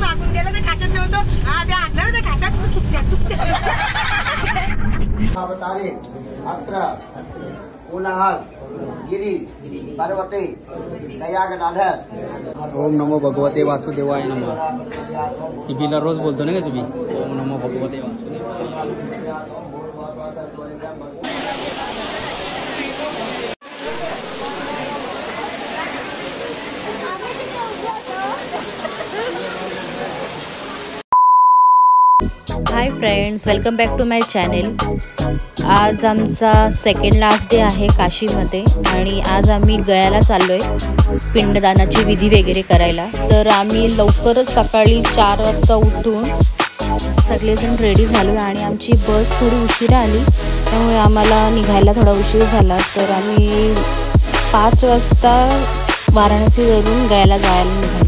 मागून गेला हा ते आणलं ना चुकत्या चुकत्या तारीख अत्र कोलाहल गिरी पार्वती नयागनाधर ओम नमो भगवते वासुदेवाय नमः. सीबीला रोज बोलतो ना का तुम्ही? ओम नमो भगवते वासुदेवाय. Hi friends welcome back to my channel आज आमचा सेकंड लास्ट डे आहे काशीमध्ये आणि आज आम्ही गयाला चाललो आहे पिंडदानाची विधी वगैरे करायला. तर आम्ही लवकरच सकाळी चार वाजता उठून सगळेजण रेडी झालो आणि आमची बस थोडी उशिरा आली. त्यामुळे आम्हाला निघायला थोडा उशीर झाला. तर आम्ही पाच वाजता वाराणसीवरून गयाला जायला निघालो.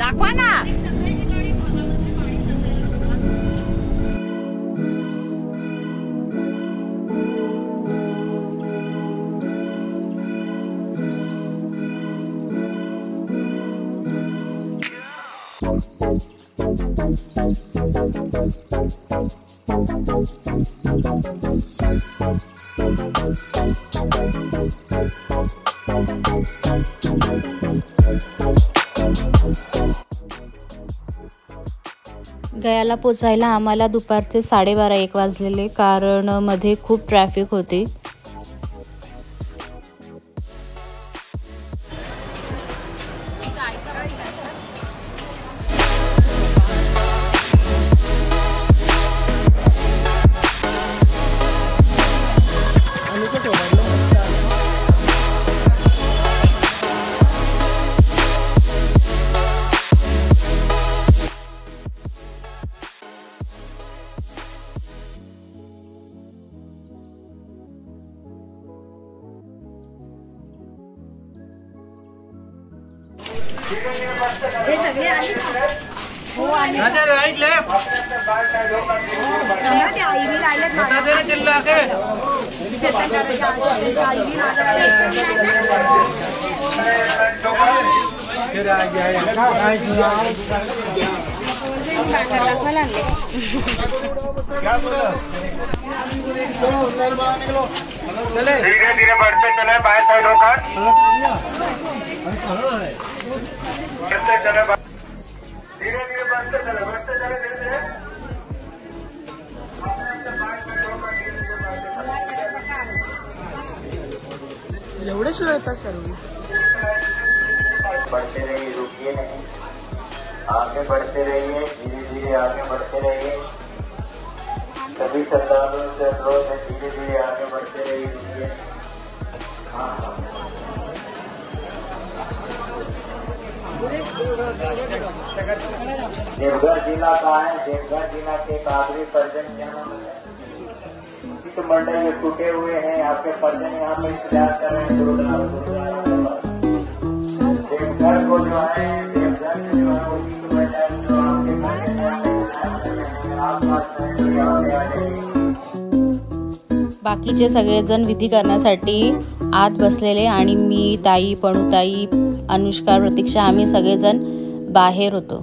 दाखवा ना गयाला पोचायला आम्हाला दुपारचे साडेबारा एक वाजलेले कारण मध्ये खूप ट्रॅफिक होती. हे? सगळे आले का? हो आले राईट लेफ़्ट आई बी माझ्या दाखवा लागले धीरे धीरे बढ़ते चले बाएँ साइड होकर बढ़ते चले धीरे धीरे बढ़ते चले बढ़ते चले धीरे धीरे। एवढे स्लो येतात सर्व? बढ़ते रहिए रुकिए नहीं। आगे बढ़ते रहिए धीरे धीरे आगे बढ़ते रहिए। सभी श्रद्धालुओं से अनुरोध है धीरे धीरे आगे बढ़ते रहिए। हाँ। देवघर जिला का है, देवघर जिला के काबरी परिजन यहाँ तो मंडल ये टूटे हुए हैं, आपके परिजन यहाँ पर इंतज़ार कर रहे हैं देवघर को जो है, देवघर जो है, उसी की आपके आसपास बाकीचे सगळेजण विधी करण्यासाठी आत बसलेले आणि मी ताई पणूताई अनुष्का प्रतीक्षा आम्ही सगळेजण बाहेर होतो.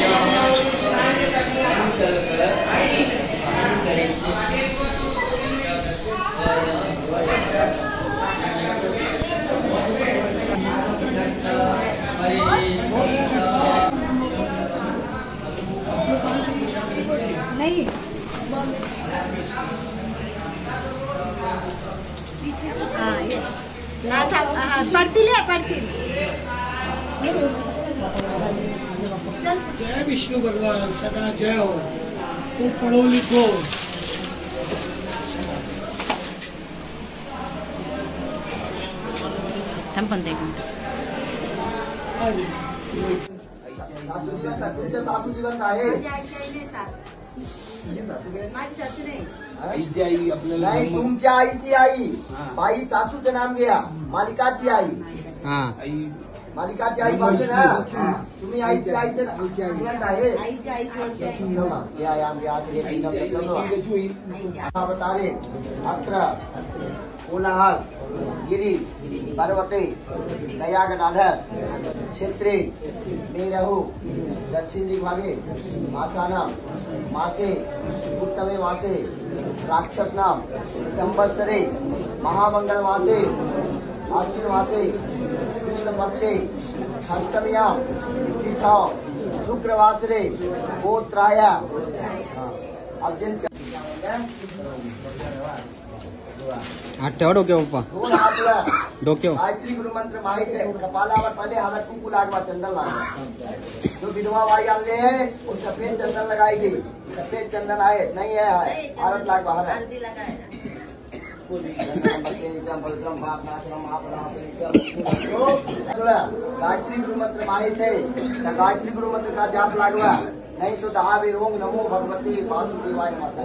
पडतील हे, पडतील जय विष्णु भगवान सदा जय हो खूब पढ़ो लिखो थांब पण ते. हाँ. तुमच्या सासू जिवंत आहे आई नाही सास. काय? माझी सासू नाही आईची आई। आपल्याला नाही तुमच्या आईची आई हा. बाई सासूचं नाम घ्या। मालिकाची आई। हा। आई। मालिकाची आई पाहिजे ना? तुम्ही आईची आईचं ना- जिवंत आहे. आईची आई जिवंत आहे. नमः. या या या श्री आई- आई- आई- नमः. आईची आई. अवतारे अत्र कोलाहल. गिरी. पर्वते. दयागदाधर क्षेत्रे. मेरहु. दक्षिण दिग्भागे. मासानां. मासे, उत्तमे मासे, राक्षस नाम संवत्सरे महामंगल मासे, आश्विन मासे, कृष्ण पक्षे अष्टमिया तिथौ, शुक्रवासरे, गोत्राया। अब जिनच्या हात वर. डोक्यावर गायत्री गुरु मंत्र माहित आहे कपालावर पहले हालत कुंकू लागवा चंदन लागवा जो विधवा बाई आणले है वो सफ़ेद चंदन लगाएगी। सफ़ेद चंदन आए नहीं है। है लागवा हळदी गायत्री गुरु मंत्र माहित है त्या गायत्री गुरु मंत्र का जाप लागवा नहीं तो दहा बेर ओम नमो भगवती वासुदेवाय माता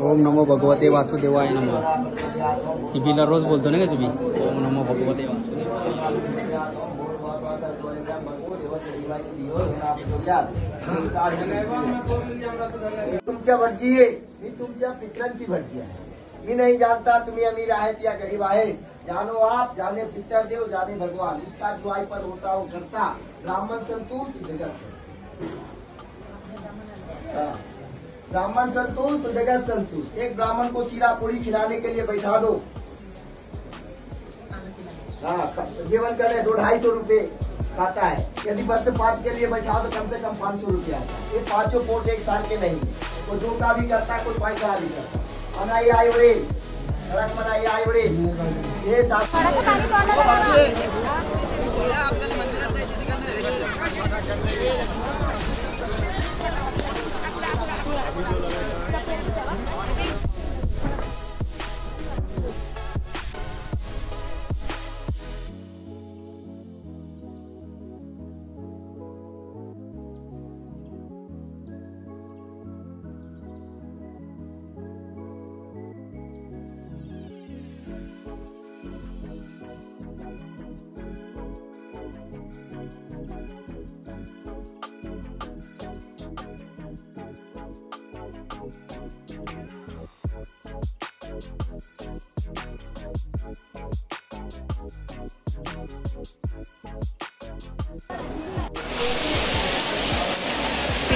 ओम नमो। भगवते वासुदेवाय नमो। सिबीला रोज बोलतो ना का तुम्ही? ओम नमो भगवते वासुदेवाय। मी तुमच्या भटजी आहे मी तुमच्या पित्रांची भटजी आहे. मी नहीं जानता तुम्ही अमीर आहेत या गरीब आहेत. जानो आप, जाने पितर देव, जाने भगवान। इसका जो आई पर होता वो करता। ब्राह्मण संतुष्ट जगत। हाँ। ब्राह्मण संतुष्ट तो जगत संतुष्ट एक ब्राह्मण को सीरा पूरी खिलाने के लिए बैठा दो। हाँ जीवन कर दो ढाई सौ रुपये खाता है। यदि बस पाँच के लिए बैठा तो कम से कम पाँच सौ रुपये है। ये पाँचों पोट एक साल के नहीं। कोई दो का भी करता है कोई का भी करता। है मनाई आई उड़े सड़क मनाई आई बड़ी। ये सात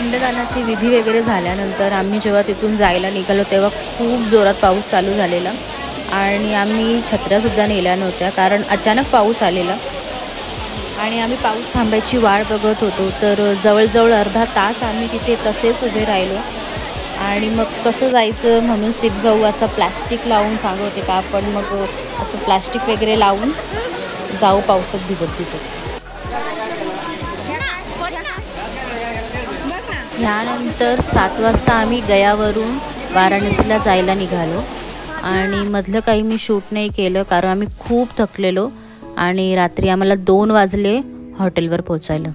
पिंडदानाची विधी वगैरे झाल्यानंतर आम्ही जेव्हा तिथून जायला निघालो तेव्हा खूप जोरात पाऊस चालू झालेला. आणि आम्ही छत्र्यासुद्धा नेल्या नव्हत्या कारण अचानक पाऊस आलेला. आणि आम्ही पाऊस थांबायची वाट बघत होतो. तर जवळजवळ अर्धा तास आम्ही तिथे तसेच उभे राहिलो. आणि मग कसं जायचं म्हणून सिप भाऊ असं प्लॅस्टिक लावून सांगत होते का आपण मग असं प्लॅस्टिक वगैरे लावून जाऊ पावसात भिजत भिजत ह्यानंतर सात वाजता आम्ही गयावरून वाराणसीला जायला निघालो. आणि मधलं काही मी शूट नाही केलं कारण आम्ही खूप थकलेलो आणि रात्री आम्हाला दोन वाजले हॉटेलवर पोचायला